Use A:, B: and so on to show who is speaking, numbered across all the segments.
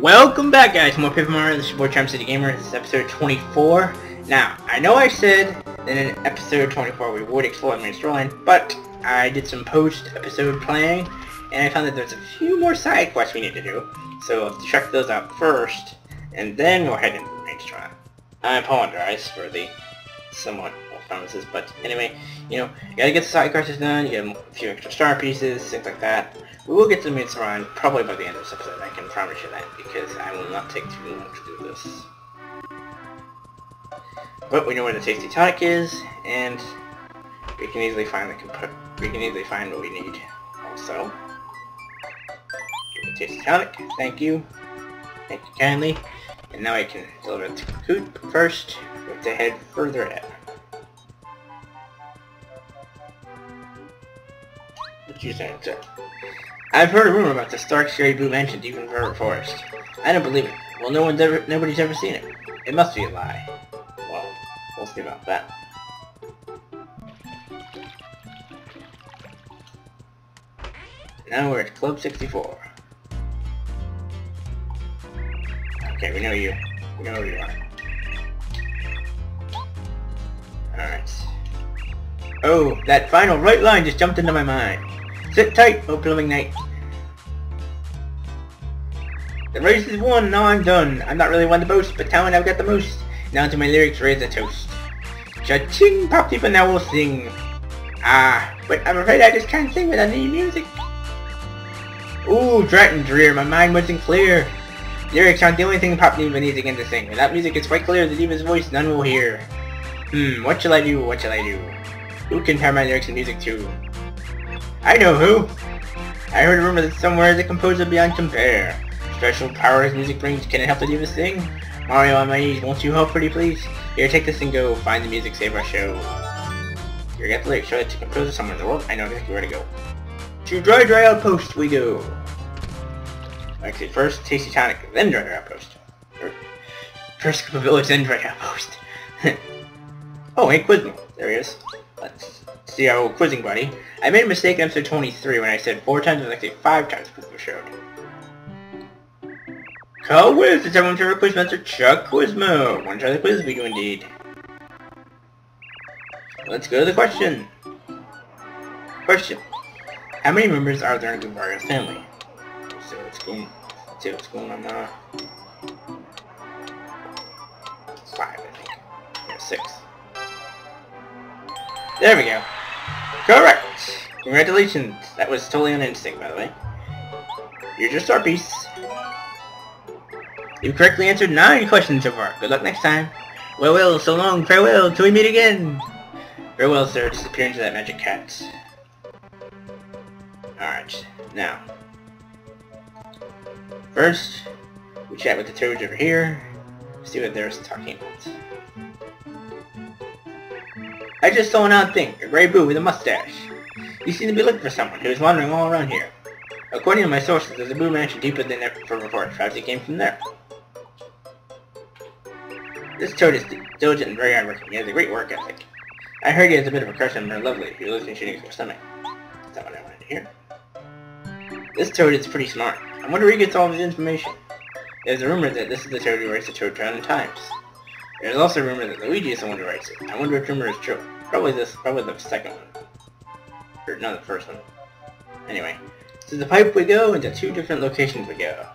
A: Welcome back guys more Paper Mario, this is your Charm City Gamer, this is episode 24. Now, I know I said that in episode 24 we would explore storyline, but I did some post-episode playing, and I found that there's a few more side quests we need to do, so I'll check those out first, and then we'll head into storyline. I apologize for the somewhat promises, but anyway, you know, you gotta get the side quests done, you get a few extra star pieces, things like that. We will get to the storyline probably by the end of this episode, I can promise you that, because I will not take too long to do this. But we know where the Tasty Tonic is, and we can easily find the comp we can easily find what we need. Also, Tasty Tonic, thank you. Thank you kindly. And now I can deliver it to Coop. First, have to head further ahead. What you saying, sir? I've heard a rumor about the Stark Scary Blue Mansion deep in Forever Forest. I don't believe it. Well, no one's ever, nobody's ever seen it. It must be a lie. Well, we'll see about that. Now we're at Club 64. Okay, we know you. We know who you are. Alright. Oh, that final right line just jumped into my mind. Sit tight, oh night. The race is won, now I'm done. I'm not really one to boast, but talent I've got the most. Now to my lyrics, raise a toast. Cha-ching, pop deep and now we'll sing. Ah, but I'm afraid I just can't sing without any music. Ooh, drat and drear, my mind wasn't clear. Lyrics aren't the only thing Pop Diva needs again to sing. Without music, it's quite clear the Diva's voice none will hear. Hmm, what shall I do, what shall I do? Who can pair my lyrics and music to? I know who! I heard a rumor that somewhere is a composer beyond compare. Special powers music brings, can it help the Diva thing? Mario on my knees, won't you help pretty please? Here, take this and go, find the music, save our show. Here, get the lyrics, show it to composer somewhere in the world, I know exactly where to go. To Dry Dry Outpost we go! Actually, first Tasty Tonic, then Dry Dry Outpost. Or, first Koopa Village, then Dry Dry Outpost. oh, hey Quizmo. There he is. Let's see our old quizzing buddy. I made a mistake in episode 23 when I said four times and actually five times Koopa showed. Call Wiz, it's everyone to replace Mr. Chuck Quizmo. Want to try the quiz video indeed. Let's go to the question. Question. How many members are there in Goombario's family? So what's going see what's going on now. Five, I think. Yeah, six. There we go. Correct! Congratulations! That was totally on instinct, by the way. Here's your star piece. You've correctly answered nine questions so far. Good luck next time. Well, well, so long, farewell, till we meet again! Farewell, sir. Disappear into that magic cat. Alright, now. First, we chat with the toads over here, see what they're talking about. I just saw an odd thing, a gray boo with a mustache. You seem to be looking for someone who is wandering all around here. According to my sources, there's a boo mansion deeper than Forever Forest. Perhaps he came from there. This toad is diligent and very hardworking. He has a great work ethic. I heard he has a bit of a crush on Merluvlee, who lives in Shooting Star Summit. That's not what I wanted to hear. This toad is pretty smart. I wonder where he gets all of his information. There's a rumor that this is the toad who writes the Toad Town Times. There's also a rumor that Luigi is the one who writes it. I wonder which rumor is true. Probably this, probably the second one. Or not the first one. Anyway, to the pipe we go, and to two different locations we go.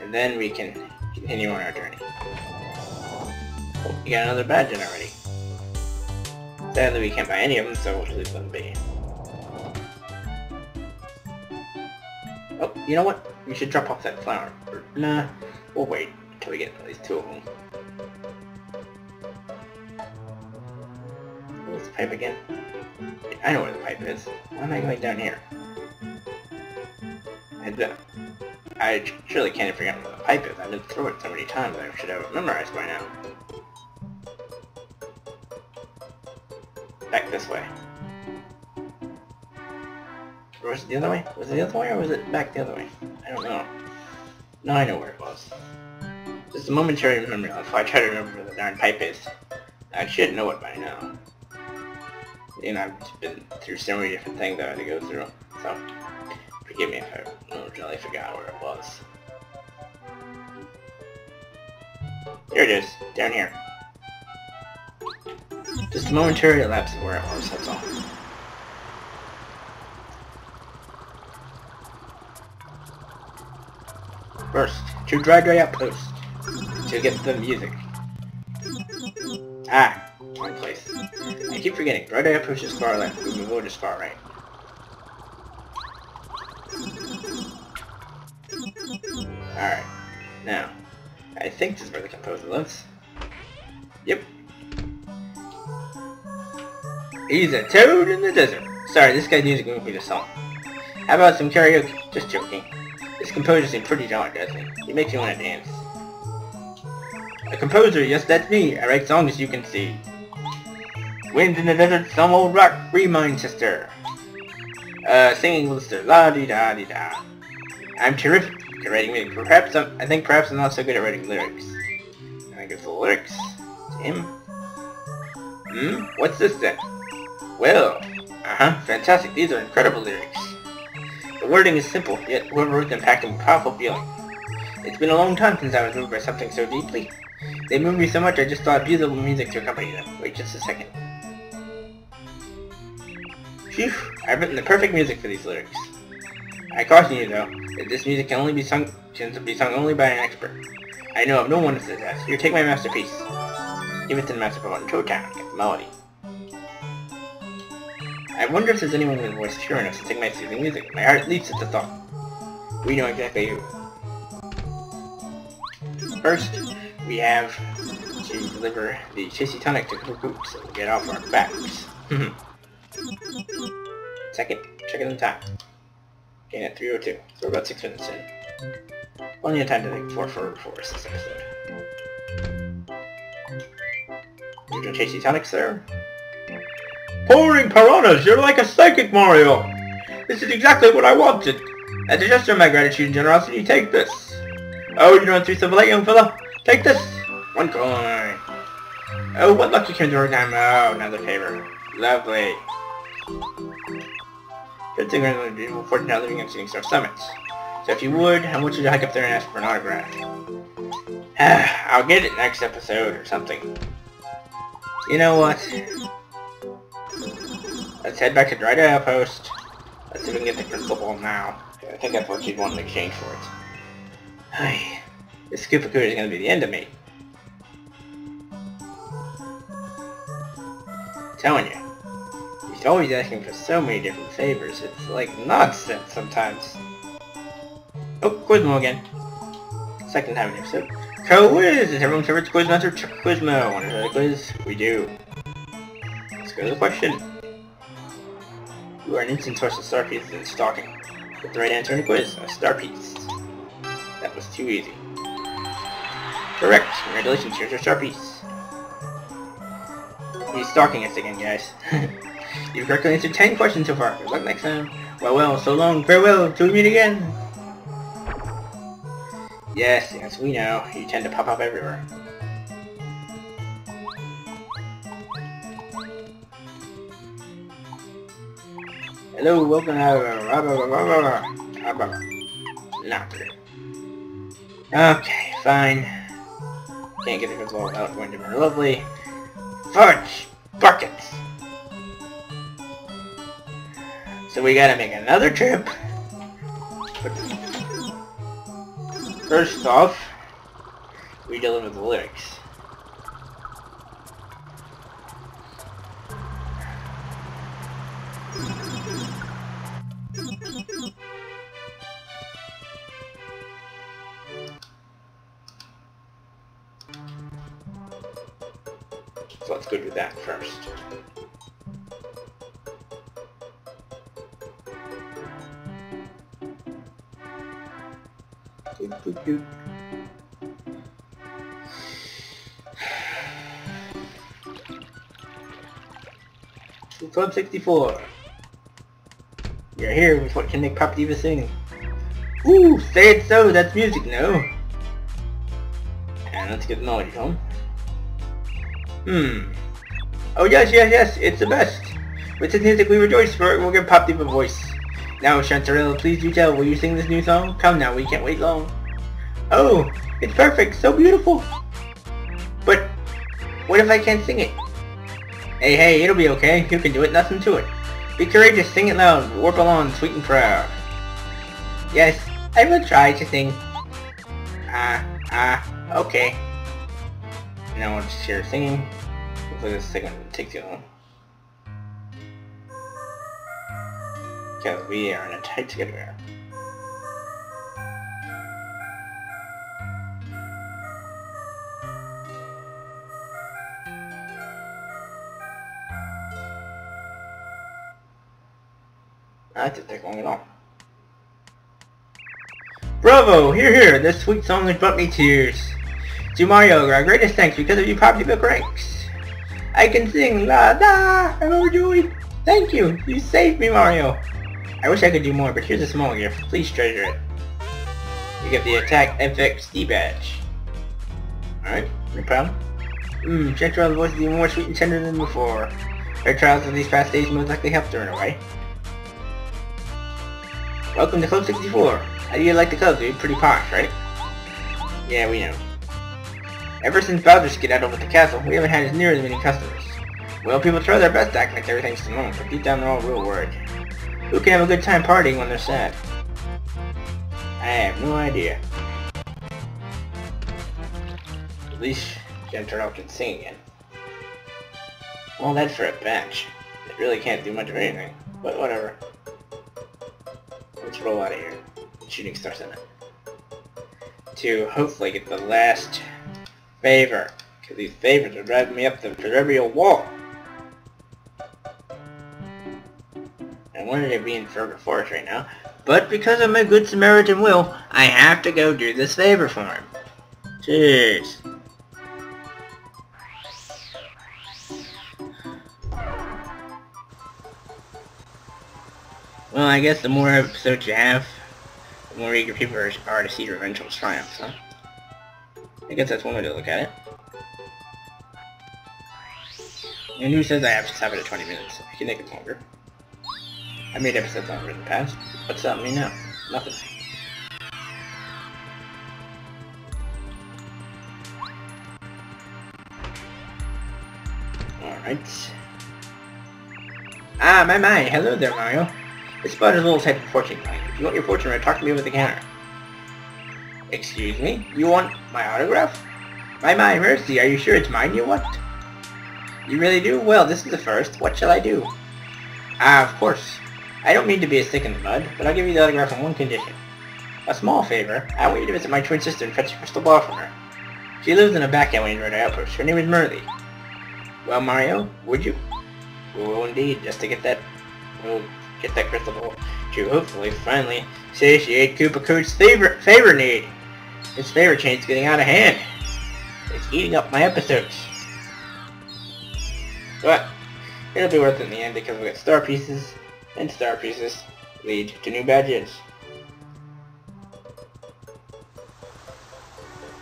A: And then we can continue on our journey. We got another badge in already. Sadly we can't buy any of them, so we'll leave them be. Oh, you know what? We should drop off that flower. Or, nah, we'll wait until we get at least two of them. Pipe again? I know where the pipe is. Why am I going down here? I, I surely can't forget where the pipe is. I've been through it so many times I should have it memorized by now. Back this way. Or was it the other way? Was it the other way or was it back the other way? I don't know. No, I know where it was. Just a momentary memory if I try to remember where the darn pipe is. I should know it by now. You know, I've been through so many different things that I had to go through, so forgive me if I originally forgot where it was. Here it is, down here. Just a momentary lapse of where it was, that's all. First, to Dry Dry Outpost, to get the music. Ah, keep forgetting, Dry Dry Outpost is far left, Moving Road is far right. Alright, now, I think this is where the composer lives. Yep. He's a toad in the desert. Sorry, this guy's music won't be the song. How about some karaoke? Just joking. This composer seems pretty darn, doesn't he? He makes you want to dance. A composer, yes that's me. I write songs you can see. Wind in the desert, some old rock, remind sister. Uh, singing lister, la di da di da. I'm terrific at writing music. Perhaps I'm, I think perhaps I'm not so good at writing lyrics. I give the lyrics to him? Hmm? What's this then? Well, uh-huh, fantastic. These are incredible lyrics. The wording is simple, yet whoever wrote them packed with powerful feeling. It's been a long time since I was moved by something so deeply. They moved me so much I just thought beautiful music to accompany them. Wait just a second. Phew, I've written the perfect music for these lyrics. I caution you though, that this music can only be sung can be sung only by an expert. I know of no one to suggest. Here, take my masterpiece. Give it to the master town, get the melody. I wonder if there's anyone with a voice pure enough to sing my soothing music. My heart leaps at the thought. We know exactly who. First, we have to deliver the Tasty Tonic to Coop so we get off our backs. Second, check it in time. Again at 3.02, so we're about 6 minutes in. Plenty of time to think for for for this episode. You're Tasty Tonics there? Pouring piranhas, you're like a psychic, Mario! This is exactly what I wanted! As a gesture of my gratitude and generosity, take this! Oh, you want three silver light, young fella? Take this! One coin! Oh, what lucky came to our time? Oh, another favor. Lovely. Good thing we're going to be fortunate now living on Shooting Star Summits. So if you would, I want you to hike up there and ask for an autograph. I'll get it next episode or something. You know what? Let's head back to Dry Dry Outpost. Let's see if we can get the crystal ball now. I think that's what you'd want in exchange for it. This Koopa Koot is going to be the end of me. I'm telling you. Always asking for so many different favors. It's like nonsense sometimes. Oh, Quizmo again. Second time in the episode. Quiz! Is everyone's favorite quiz master Quizmo? Want to the quiz? We do. Let's go to the question. You are an instant source of star pieces in stalking. Get the right answer in the quiz. A star piece. That was too easy. Correct. Congratulations, here's your star piece. He's stalking us again, guys. You've correctly answered 10 questions so far. Good luck next time. Well, well, so long. Farewell. Till we meet again. Yes, yes, we know. You tend to pop up everywhere. Hello, welcome uh, to Not today. Okay, fine. Can't get the control without going to my lovely fudge buckets. So we gotta make another trip. But first off, we're dealing with the lyrics. So let's go do that first. Doop. Club 64. You're here with what can make Pop Diva sing. Ooh, say it so, that's music, no? And let's get the melody home. Hmm. Oh yes, yes, yes, it's the best. With this music we rejoice for it, we'll give Pop Diva voice. Now, Chanterelle, please do tell, will you sing this new song? Come now, we can't wait long. Oh, it's perfect, so beautiful. But, what if I can't sing it? Hey, hey, it'll be okay. You can do it, nothing to it. Be courageous, sing it loud, warp along, sweet and proud. Yes, I will try to sing. Ah, ah, okay. Now we'll just hear singing. Hopefully this segment won't take too long. Because we are in a tight schedule That didn't take long at all. Bravo! Here, here! This sweet song has brought me tears. To Mario, our greatest thanks because of you popped the ranks. I can sing la da! Oh, I'm overjoyed! Thank you! You saved me, Mario! I wish I could do more, but here's a small gift. Please treasure it. You get the Attack FXD badge. Alright, no problem. Mmm, Chanterelle's voice is even more sweet and tender than before. Her trials of these past days most likely helped her in a way. Welcome to Club 64. How do you like the club, dude? Pretty posh, right? Yeah, we know. Ever since Bowser skedaddled with the castle, we haven't had as near as many customers. Well, people try their best to act like everything's normal, but deep down they're all real worried. Who can have a good time partying when they're sad? I have no idea. At least Chanterelle can sing again. Well, that's for a bench. It really can't do much of anything, but whatever. Let's roll out of here. Shooting Star Summit. To hopefully get the last favor. Because these favors are driving me up the proverbial wall. I wanted to be in Forever Forest right now, but because of my good Samaritan will, I have to go do this favor for him. Jeez. Well, I guess the more episodes you have, the more eager people are, to see your eventual triumph, huh? I guess that's one way to look at it. And who says I have to stop it at 20 minutes? I can make it longer. I made episodes longer in the past. What's stopping me now? Nothing. Alright. Ah, my my! Hello there, Mario. This spot is a little type of fortune telling. If you want your fortune talk to me over the counter. Excuse me? You want my autograph? My, my, Mercy, are you sure it's mine you want? You really do? Well, this is the first. What shall I do? Ah, of course. I don't mean to be a stick in the mud, but I'll give you the autograph on one condition. A small favor. I want you to visit my twin sister and fetch a crystal ball from her. She lives in a back alley near our outpost. Her name is Merlee. Well, Mario, would you? Will indeed, just to get that... get that crystal ball to hopefully finally satiate Koopa Koot's favorite favor need. His favor chain's getting out of hand. It's eating up my episodes. But it'll be worth it in the end because we got star pieces, and star pieces lead to new badges.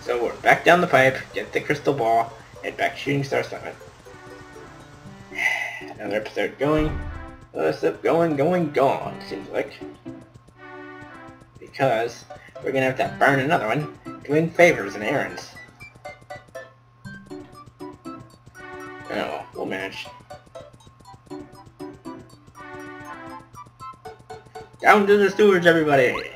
A: So we're back down the pipe, get the crystal ball, and back Shooting Star Summit. Another episode going. Let's up going, going, gone, seems like. Because we're gonna have to burn another one doing favors and errands. Oh, we'll manage. Down to the sewers, everybody!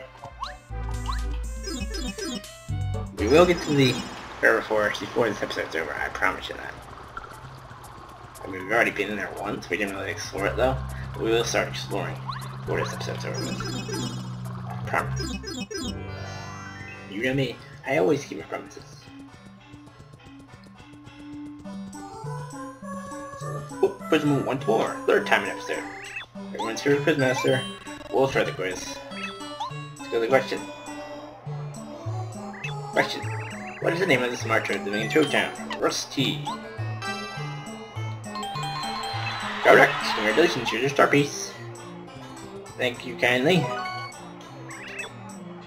A: We will get to the Forever Forest before this episode's over, I promise you that. I mean, we've already been in there once, we didn't really explore it though. We will start exploring before this episode's over. Promise. You know me, I always keep my promises. Oh, once more, third time in episode. Everyone's here with Quizmaster. We'll try the quiz. Let's go to the question. Question. What is the name of the smart toad living in Toad Town? Rusty. Correct. Congratulations, here's your star piece. Thank you kindly.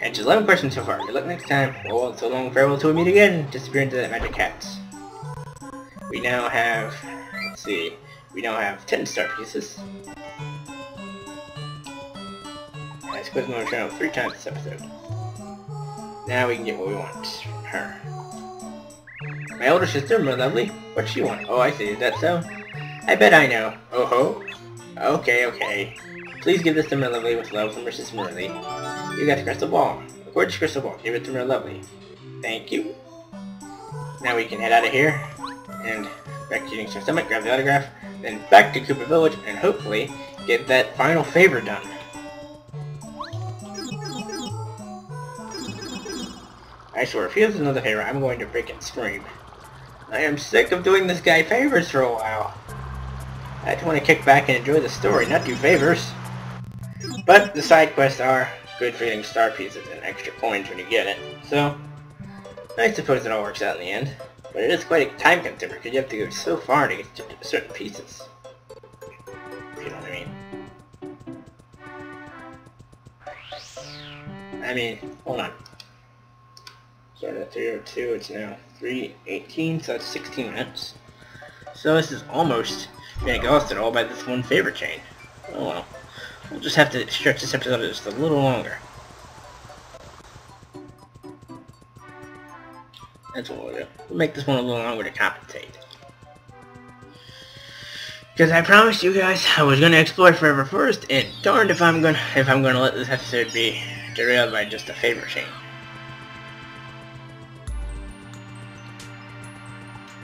A: And just 11 questions so far. Good luck next time. Well, so long, farewell until we meet again. Disappear into that magic hat. We now have, let's see, we now have 10 star pieces. Quizmo has shown up three times this episode. Now we can get what we want from her. My older sister, Merluvlee. What's she want? Oh, I see. Is that so? I bet I know. Oh ho. Okay, okay. Please give this to Lovely with love from Mrs. Merlee. You got the crystal ball. A gorgeous crystal ball. Give it to Lovely. Thank you. Now we can head out of here. And back to Unique Stomach, grab the autograph, then back to Koopa Village, and hopefully get that final favor done. I swear, if he has another favor, I'm going to freaking scream. I am sick of doing this guy favors for a while. I just want to kick back and enjoy the story, not do favors. But the side quests are good for getting star pieces and extra coins when you get it. So, I suppose it all works out in the end. But it is quite a time consumer because you have to go so far to get to certain pieces. If you know what I mean. I mean, hold on. Started at 302, it's now 318, so that's 16 minutes. So this is almost being exhausted all by this one favor chain. Oh well. We'll just have to stretch this episode just a little longer. That's what we'll do. We'll make this one a little longer to compensate. Because I promised you guys I was gonna explore Forever Forest, and darned if I'm gonna if I'm gonna let this episode be derailed by just a favor chain.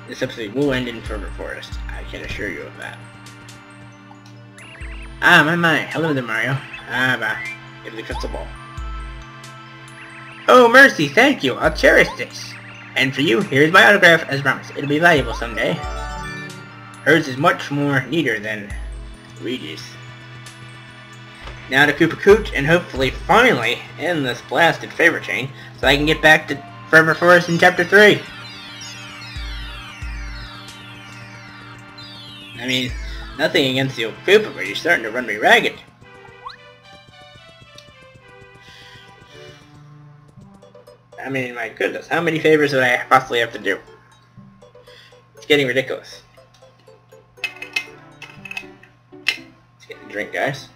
A: This episode will end in Forever Forest. I can assure you of that. Ah, my, my. Hello there, Mario. Ah, bah. Give the crystal ball. Oh, mercy, thank you. I'll cherish this. And for you, here's my autograph, as promised. It'll be valuable someday. Hers is much more neater than Luigi's. Now to Koopa Koot, and hopefully, finally, end this blasted favor chain, so I can get back to Forever Forest in Chapter 3. I mean, Nothing against old Koopa, but you're starting to run me ragged. I mean, my goodness, how many favors would I possibly have to do? It's getting ridiculous. Let's get a drink, guys.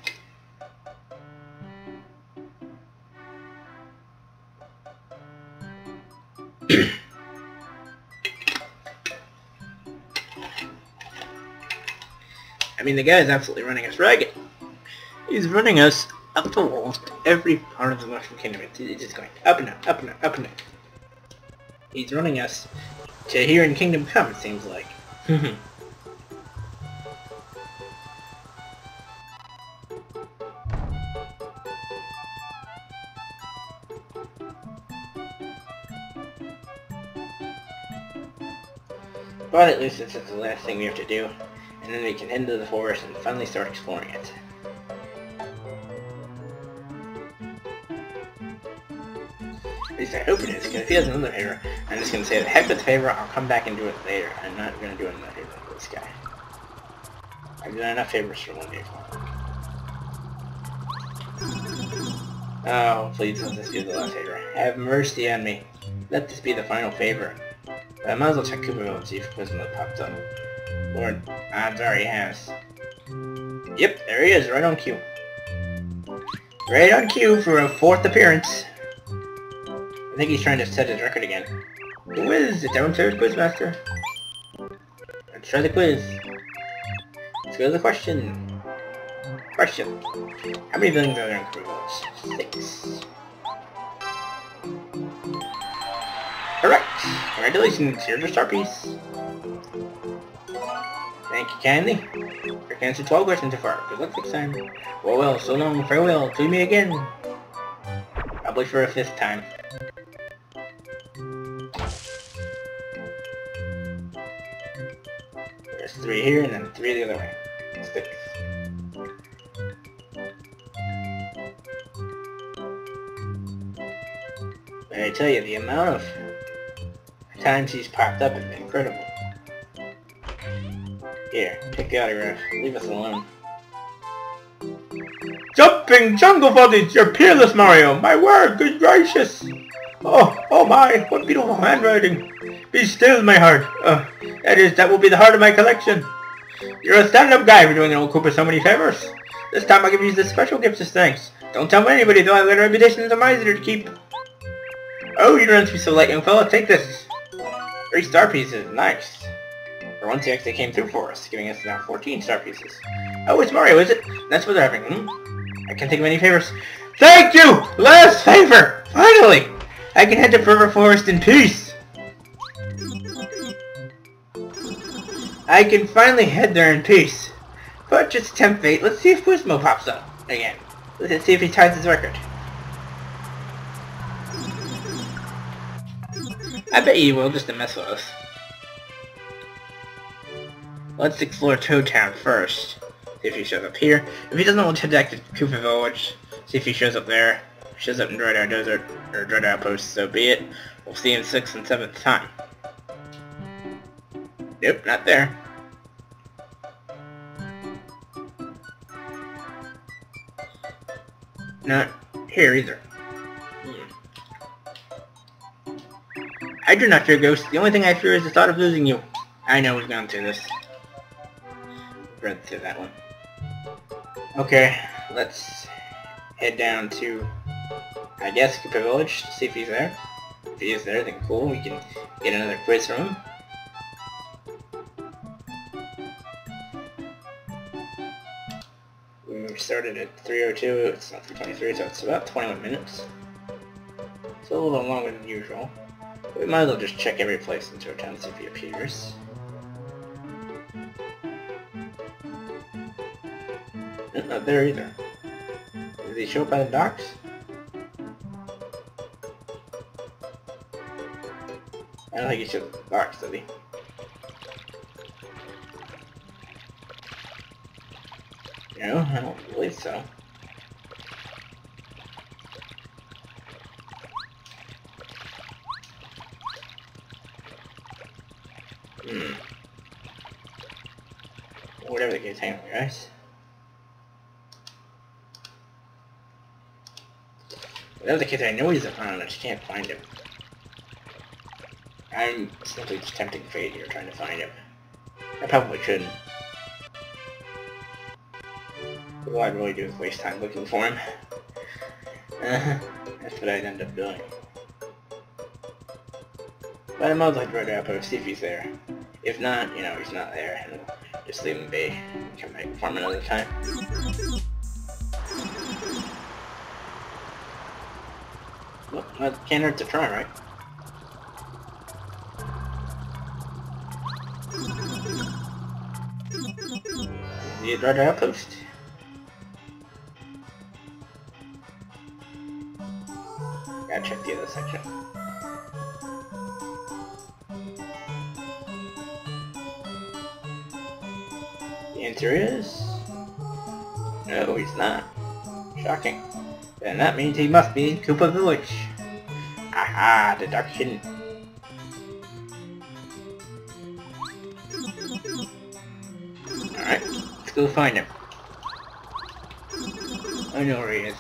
A: Mean, the guy is absolutely running us ragged. He's running us up the walls to every part of the Mushroom Kingdom. It's just going up and up, up and up, up and up. He's running us to here in Kingdom Come, it seems like. but at least this is the last thing we have to do and then we can into the forest and finally start exploring it. At least I hope it is, because if he has another favor, I'm just going to say, the heck with favor, I'll come back and do it later. I'm not going to do another favor for this guy. I've done enough favors for one day. Oh, please let this be the last favor. Have mercy on me. Let this be the final favor. But I might as well check Koopa and see if Quizmo popped up. Lord, are he has. Yep, there he is, right on cue. Right on cue for a fourth appearance. I think he's trying to set his record again. Who is the downstairs quizmaster? Let's try the quiz. Let's go to the question. Question. How many buildings are there in Koopa Six. Correct. Congratulations, here's your star piece. Thank you kindly. Your answered 12 questions so far. Good luck next time. Well, well, so long, farewell. To me again. Probably for a fifth time. There's three here and then three the other way. Six. I tell you, the amount of times he's popped up has been incredible. Here, take the autograph. Leave us alone. Jumping jungle footage! You're peerless, Mario! My word, good gracious! Oh, oh my, what beautiful handwriting! Be still, my heart! Uh, that is, that will be the heart of my collection! You're a stand-up guy for doing an old Koopa so many favors! This time I'll give you this special gift as thanks. Don't tell anybody, though I've got a reputation as a miser to keep. Oh, you don't have to be so light, young fella. Take this. Three star pieces, nice. For once he actually came through for us, giving us now 14 star pieces. Oh, it's Mario, is it? That's what they're having. Hmm? I can't think of any favors. Thank you! Last favor! Finally! I can head to Forever Forest in peace! I can finally head there in peace. But just tempt fate, let's see if Quizmo pops up again. Let's see if he ties his record. I bet you will, just to mess with us. Let's explore Toad Town first. See if he shows up here. If he doesn't, we'll head back to Koopa Village. See if he shows up there. If he shows up in Dread Desert, or Dread Outpost, so be it. We'll see him 6th and 7th time. Nope, not there. Not here either. Hmm. I do not fear ghosts. The only thing I fear is the thought of losing you. I know we've gone through this. Read through that one. Okay, let's head down to, I guess, Koopa Village to see if he's there. If he is there, then cool, we can get another quiz from him. We started at 3.02, it's not 3.23, so it's about 21 minutes. It's a little longer than usual. We might as well just check every place Toad Town to see if he appears. Not there either. Did he show up by the docks? I don't think he showed up at the docks? No, I don't believe so. Hmm. Whatever the case, hang on, guys. The case, I know he's around, I just can't find him. I'm simply just tempting fate here, trying to find him. I probably shouldn't. All I'd really do is waste time looking for him. That's what I'd end up doing. But I might like right up and see if he's there. If not, you know, he's not there, and just leave him be. Come back for him another time. That can't hurt to try, right? The Dread Outpost. Gotta check the other section. The answer is... No, he's not. Shocking. Then that means he must be in Koopa Village. Aha, deduction. Alright, let's go find him. I know where he is.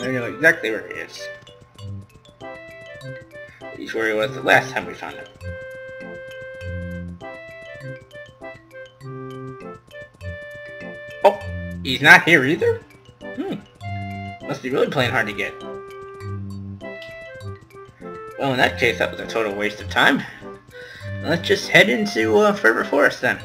A: I know exactly where he is. He's where he was the last time we found him. Oh, he's not here either? Hmm. Must be really playing hard to get. Well, in that case, that was a total waste of time. Let's just head into uh, Forever Forest then.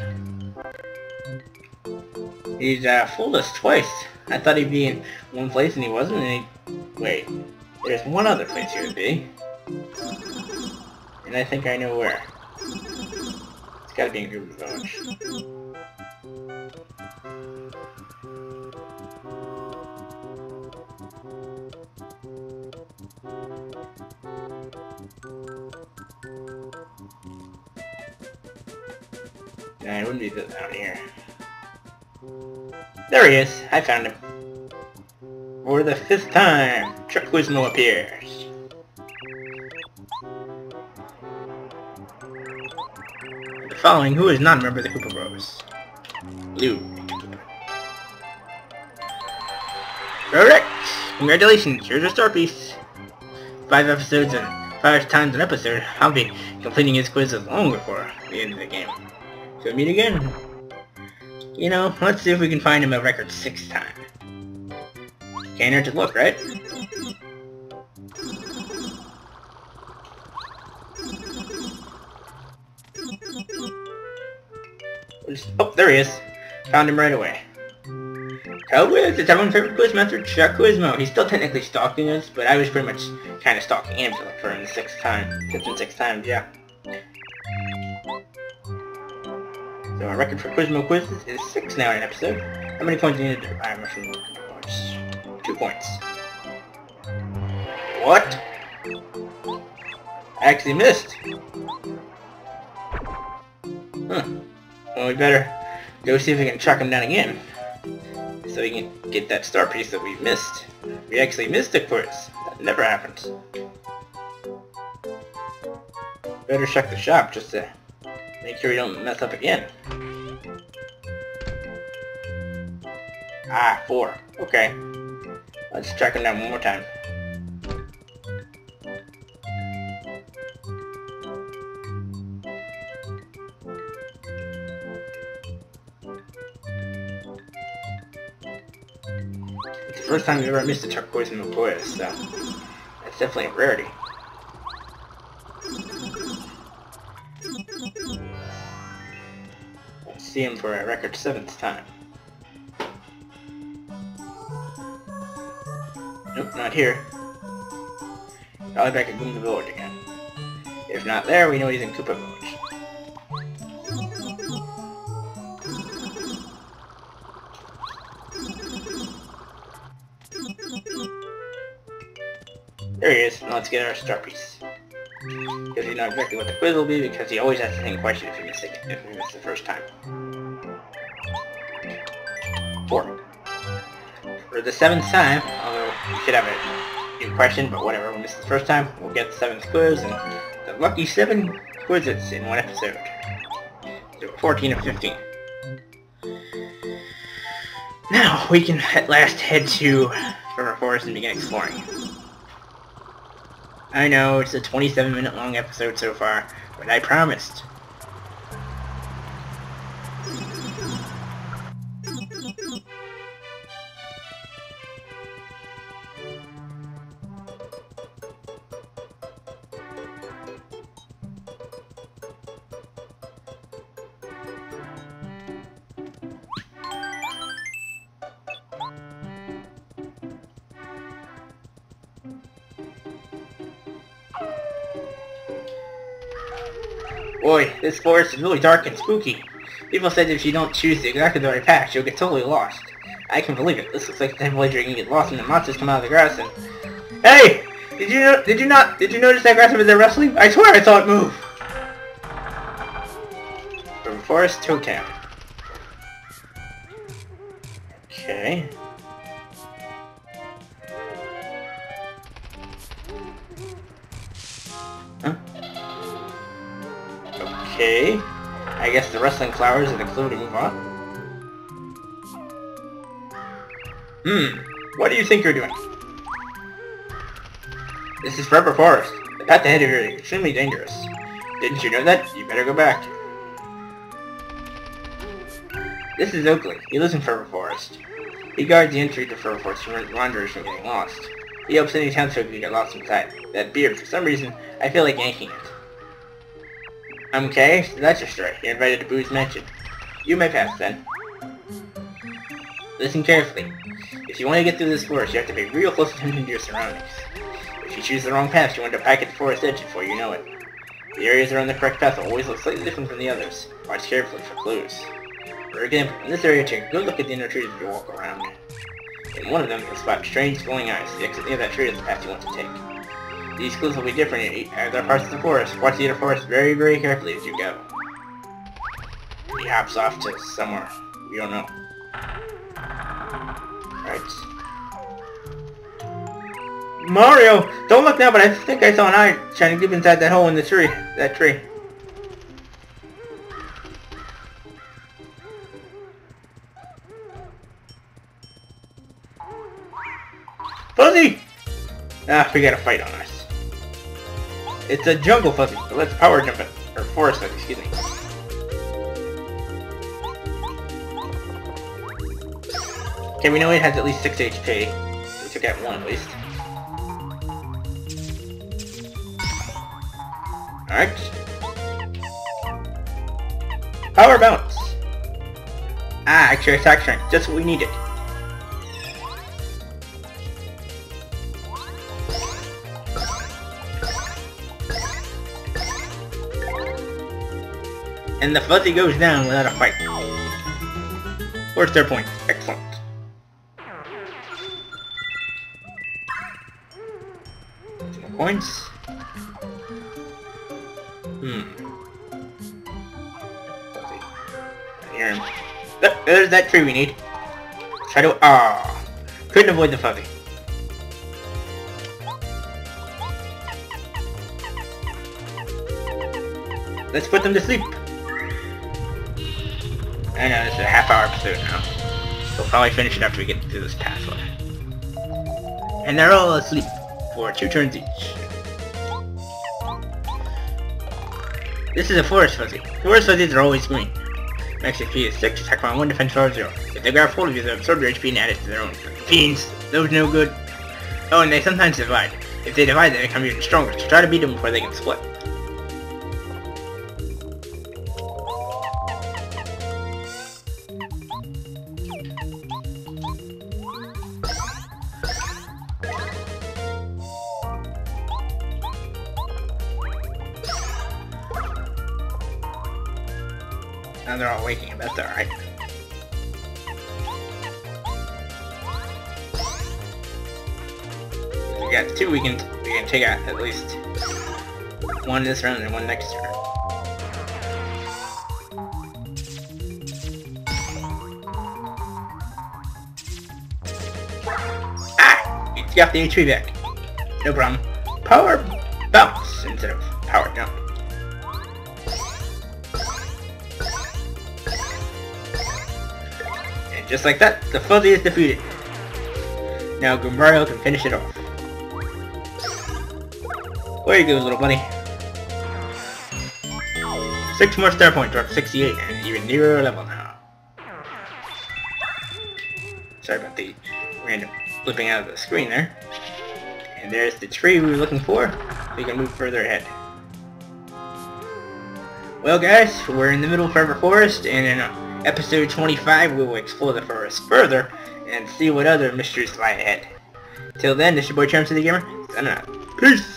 A: He's uh, fooled us twice. I thought he'd be in one place and he wasn't, and he... Wait, there's one other place he would be. And I think I know where. It's gotta be in Koopa Village. Down here. There he is. I found him. For the fifth time, Chuck Quizmo appears. The following, who is not a member of the Koopa Bros? Blue. Correct! Congratulations, here's a star piece. Five episodes and five times an episode, I'll be completing his quizzes long before the end of the game. Could meet again. You know, let's see if we can find him a record six time. Can't hurt to look, right? Oh, there he is. Found him right away. Tell it's everyone's favorite quiz master, Chuck Quizmo. He's still technically stalking us, but I was pretty much kind of stalking him for like for the sixth time. Fifth and sixth times, yeah. So our record for Quizmo quizzes is six now in an episode. How many points do you need to do? I'm actually points. Two points. What? I actually missed. Huh. Well, we better go see if we can track him down again so we can get that star piece that we missed. We actually missed a quiz. That never happens. Better check the shop just to make sure we don't mess up again. Ah, four. Okay. Let's track him down one more time. It's the first time you ever missed a turquoise in the so that's definitely a rarity. For a record seventh time. Nope, not here. Probably back at Goomba Village again. If not there, we know he's in Koopa Village. There he is. Now let's get our star piece. Because you know exactly what the quiz will be, because he always asks the same question if you miss it, if you miss the first time. The seventh time, although we should have a new question, but whatever, we missed the first time, we'll get the seventh quiz, and the lucky seven quizzes in one episode. So 14 or 15. Now, we can at last head to Forever Forest and begin exploring. I know, it's a 27 minute long episode so far, but I promised. Boy, this forest is really dark and spooky. People said if you don't choose the exactly the right path, you'll get totally lost. I can believe it. This looks like the of place where you can get lost and the monsters come out of the grass and... Hey! Did you know, did you not, did you notice that grass over there wrestling? I swear I saw it move! From Forest Totem. Okay. Flowers are the clue to move on. Hmm. What do you think you're doing? This is Forever Forest. The path ahead of here is extremely dangerous. Didn't you know that? You better go back. This is Oaklie. He lives in Forever Forest. He guards the entry to Forever Forest from wanderers from getting lost. He helps any townsfolk to get lost inside. That beard, for some reason, I feel like yanking it. Okay, so that's just right. You're invited to Boo's Mansion. You may pass, then. Listen carefully. If you want to get through this forest, you have to pay real close attention to your surroundings. If you choose the wrong path, you end up back at the forest edge before you know it. The areas around the correct path will always look slightly different from the others. Watch carefully for clues. For example, in this area, take a good look at the inner trees as you walk around. In one of them, you'll spot strange glowing eyes. The exit near that tree is the path you want to take. These clues will be different in other parts of the forest. Watch the forest very, very carefully as you go. He hops off to somewhere. We don't know. Right. Mario! Don't look now, but I think I saw an eye shining deep inside that hole in the tree. That tree. Fuzzy! Ah, we got a fight on us. It's a jungle fuzzy, so let's power jump it. Or forest fuzzy, excuse me. Okay, we know it has at least 6 HP. We took out one at least. Alright. Power bounce! Ah, extra attack strength, just what we needed. And the fuzzy goes down without a fight. Where's their point? Excellent. Points. Hmm. Here. There's that tree we need. To- Ah, Couldn't avoid the fuzzy. Let's put them to sleep. I know, this is a half hour episode now. We'll probably finish it after we get through this pathway. And they're all asleep for two turns each. This is a forest fuzzy. Forest fuzzies are always green. Max HP is 6, attack on 1, defense power 0. If they grab hold of you, they absorb your HP and add it to their own. Fiends! Those no good. Oh, and they sometimes divide. If they divide, they become even stronger, so try to beat them before they can split. Take out at least. One this round and one next turn. Ah! You got the HP back. No problem. Power bounce instead of power jump. And just like that, the fuzzy is defeated. Now Goombario can finish it off. Where you go, little buddy? Six more star points, up 68, and even nearer level now. Sorry about the random flipping out of the screen there. And there's the tree we were looking for. We can move further ahead. Well guys, we're in the middle of Forever Forest, and in uh, episode 25 we will explore the forest further and see what other mysteries lie ahead. Till then, this is your boy Charm City Gamer, signing out. Peace!